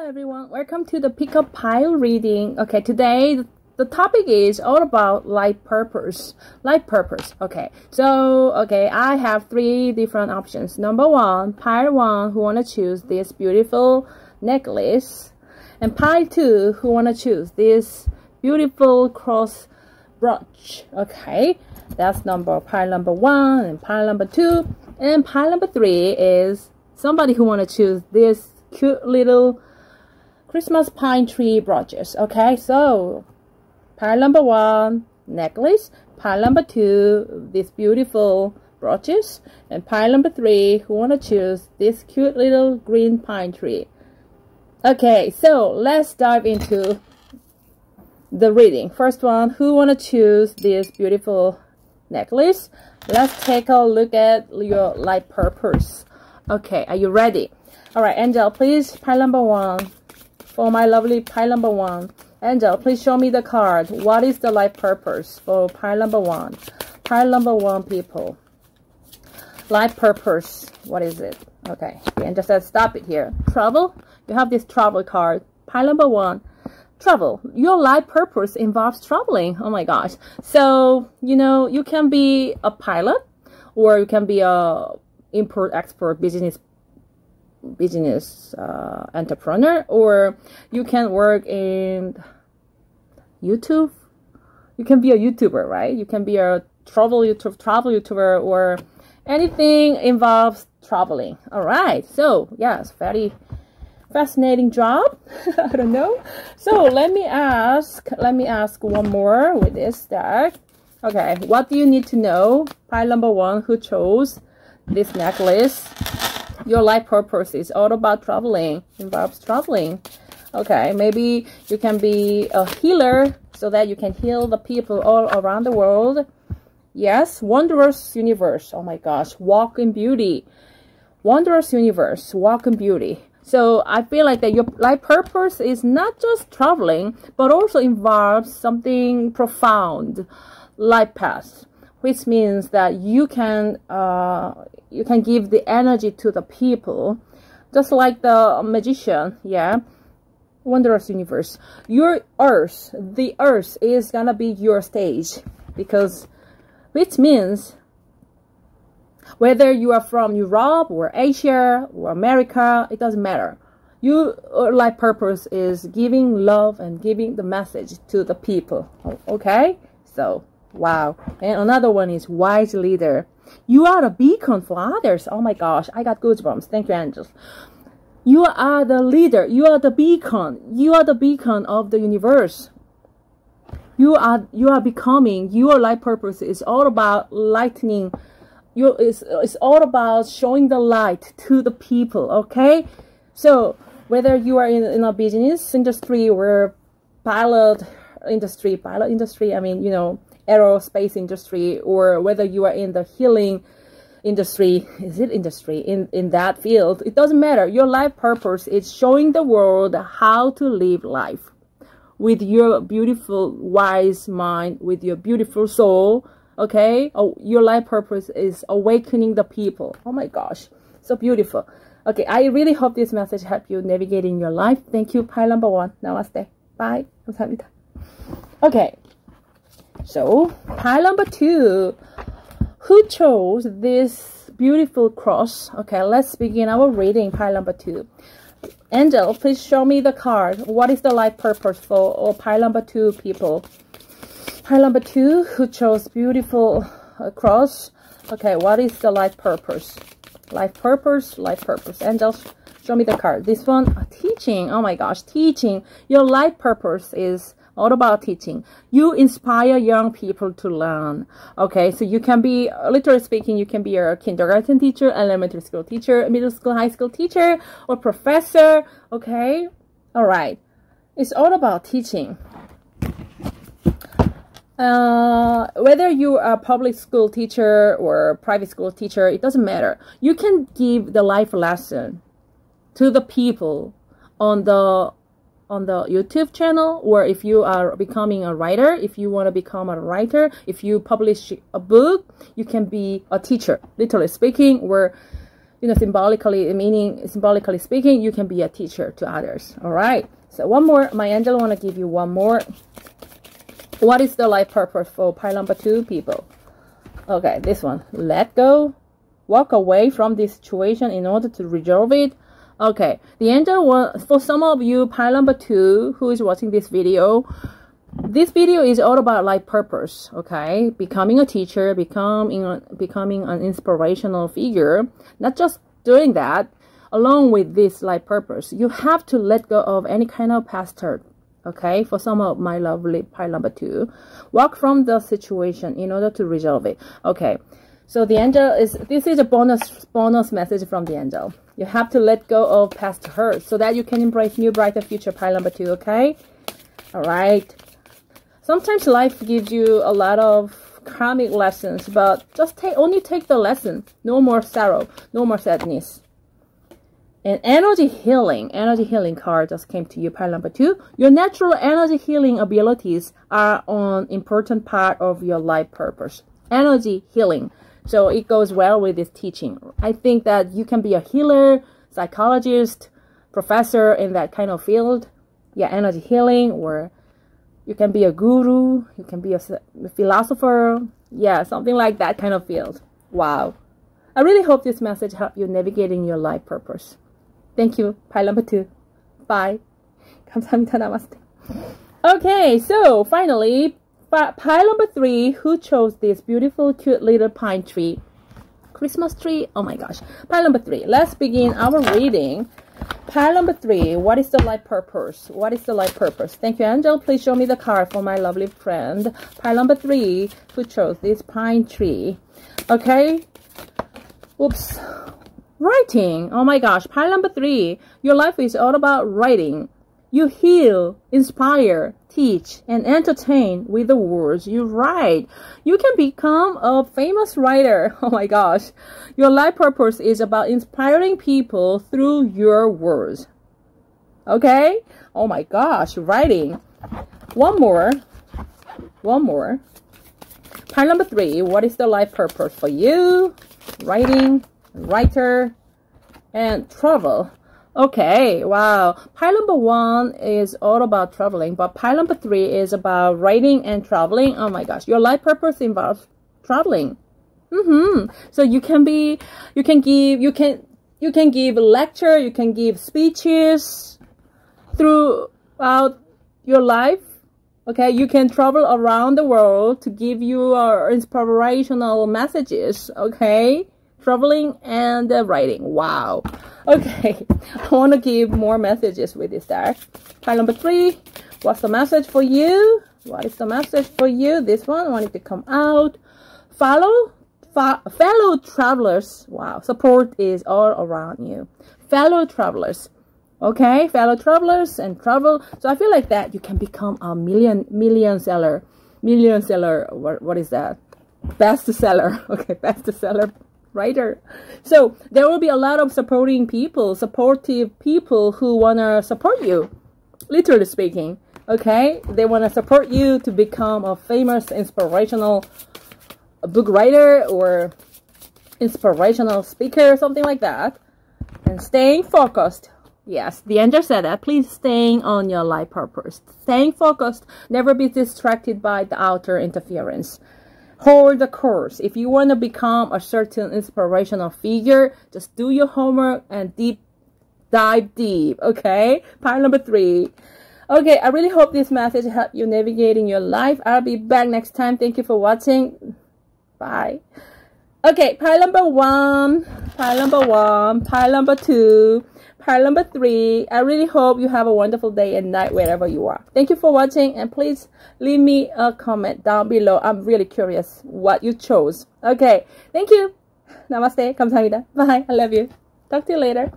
Hello everyone, welcome to the pick a pile reading. Okay, today the topic is all about life purpose. Life purpose. Okay, so okay, I have three different options. Number one, pile one who wanna choose this beautiful necklace, and pile two who wanna choose this beautiful cross brooch. Okay, that's number pile number one and pile number two, and pile number three is somebody who wanna choose this cute little Christmas pine tree brooches. Okay, so pile number one, necklace. Pile number two, these beautiful brooches. And pile number three, who want to choose this cute little green pine tree. Okay, so let's dive into the reading. First one, who want to choose this beautiful necklace? Let's take a look at your life purpose. Okay, are you ready? All right, Angel, please, pile number one. For my lovely pile number one. Angel, please show me the card. What is the life purpose for pile number one? Pile number one, people. Life purpose. What is it? Okay. Angel says, stop it here. Travel. You have this travel card. Pile number one. Travel. Your life purpose involves traveling. Oh my gosh. So, you know, you can be a pilot or you can be a import export business business uh, entrepreneur or you can work in YouTube. You can be a YouTuber right? You can be a travel YouTube travel YouTuber or anything involves traveling. All right. So yes very fascinating job. I don't know. So let me ask let me ask one more with this deck okay. What do you need to know? Pile number one who chose this necklace your life purpose is all about traveling, involves traveling. Okay, maybe you can be a healer so that you can heal the people all around the world. Yes, wondrous universe. Oh my gosh, walk in beauty. Wondrous universe, walk in beauty. So I feel like that your life purpose is not just traveling, but also involves something profound, life path which means that you can uh, you can give the energy to the people. Just like the magician yeah wondrous universe. Your earth the earth is gonna be your stage because which means whether you are from Europe or Asia or America it doesn't matter. Your life purpose is giving love and giving the message to the people okay? So Wow. And another one is wise leader. You are a beacon for others. Oh my gosh, I got goosebumps. Thank you, angels. You are the leader. You are the beacon. You are the beacon of the universe. You are you are becoming your life purpose is all about lightening. You is it's all about showing the light to the people. Okay, so whether you are in, in a business industry or pilot industry, pilot industry, I mean, you know, aerospace industry or whether you are in the healing industry is it industry in in that field it doesn't matter your life purpose is showing the world how to live life with your beautiful wise mind with your beautiful soul okay oh your life purpose is awakening the people oh my gosh so beautiful okay i really hope this message helped you navigating your life thank you pile number one namaste bye 감사합니다 okay so, pile number two. Who chose this beautiful cross? Okay, let's begin our reading, pile number two. Angel, please show me the card. What is the life purpose for or pile number two people? Pile number two, who chose beautiful uh, cross? Okay, what is the life purpose? Life purpose, life purpose. Angel, show me the card. This one, teaching. Oh my gosh, teaching. Your life purpose is all about teaching. You inspire young people to learn. Okay, so you can be, literally speaking, you can be a kindergarten teacher, elementary school teacher, middle school, high school teacher, or professor. Okay, all right. It's all about teaching. Uh, whether you are a public school teacher or private school teacher, it doesn't matter. You can give the life lesson to the people on the on the YouTube channel or if you are becoming a writer, if you want to become a writer, if you publish a book, you can be a teacher, literally speaking, or you know, symbolically, meaning, symbolically speaking, you can be a teacher to others. All right. So one more, my angel want to give you one more. What is the life purpose for pile number two people? Okay, this one. Let go. Walk away from this situation in order to resolve it. Okay, the angel one for some of you, pile number two, who is watching this video, this video is all about life purpose okay? Becoming a teacher becoming becoming an inspirational figure not just doing that along with this life purpose. You have to let go of any kind of past hurt okay? For some of my lovely pile number two walk from the situation in order to resolve it. Okay so the angel is this is a bonus bonus message from the angel you have to let go of past hurt so that you can embrace new brighter future pile number two okay all right Sometimes life gives you a lot of karmic lessons, but just take only take the lesson. No more sorrow, no more sadness. And energy healing, energy healing card just came to you, pile number two. Your natural energy healing abilities are an important part of your life purpose. Energy healing. So it goes well with this teaching. I think that you can be a healer, psychologist, professor in that kind of field. Yeah, energy healing or you can be a guru, you can be a philosopher, yeah, something like that kind of field. Wow. I really hope this message helped you navigating your life purpose. Thank you. Pile number two. Bye. 감사합니다. Namaste. Okay, so finally, pile number three, who chose this beautiful, cute little pine tree? Christmas tree? Oh my gosh. Pile number three. Let's begin our reading. Pile number three, what is the life purpose? What is the life purpose? Thank you, Angel. Please show me the card for my lovely friend. Pile number three, who chose this pine tree? Okay. Oops. Writing. Oh my gosh. Pile number three, your life is all about writing. You heal, inspire, teach, and entertain with the words you write. You can become a famous writer. Oh my gosh. Your life purpose is about inspiring people through your words. Okay? Oh my gosh, writing. One more. One more. Part number three. What is the life purpose for you? Writing, writer, and travel. Okay, wow. Pile number one is all about traveling, but pile number three is about writing and traveling. Oh my gosh, your life purpose involves traveling. Mm-hmm. So you can be, you can give, you can, you can give a lecture, you can give speeches throughout your life. Okay, you can travel around the world to give you uh, inspirational messages. Okay, traveling and uh, writing. Wow. Okay, I want to give more messages with this deck. Pile number three. What's the message for you? What is the message for you? This one, I want to come out. Follow, fellow travelers. Wow, support is all around you. Fellow travelers. Okay, fellow travelers and travel. So I feel like that you can become a million, million seller. Million seller, what, what is that? Best seller. Okay, best seller writer. So there will be a lot of supporting people, supportive people who want to support you, literally speaking. Okay, they want to support you to become a famous, inspirational book writer or inspirational speaker, something like that. And staying focused. Yes, the angel said that. Please staying on your life purpose. Staying focused. Never be distracted by the outer interference hold the course. If you want to become a certain inspirational figure, just do your homework and deep dive deep, okay? Part number three. Okay, I really hope this message helped you navigating your life. I'll be back next time. Thank you for watching. Bye. Okay, pile number one, pile number one, pile number two, part number three. I really hope you have a wonderful day and night wherever you are. Thank you for watching and please leave me a comment down below. I'm really curious what you chose. Okay, thank you. Namaste. Kamsahamnida. Bye. I love you. Talk to you later.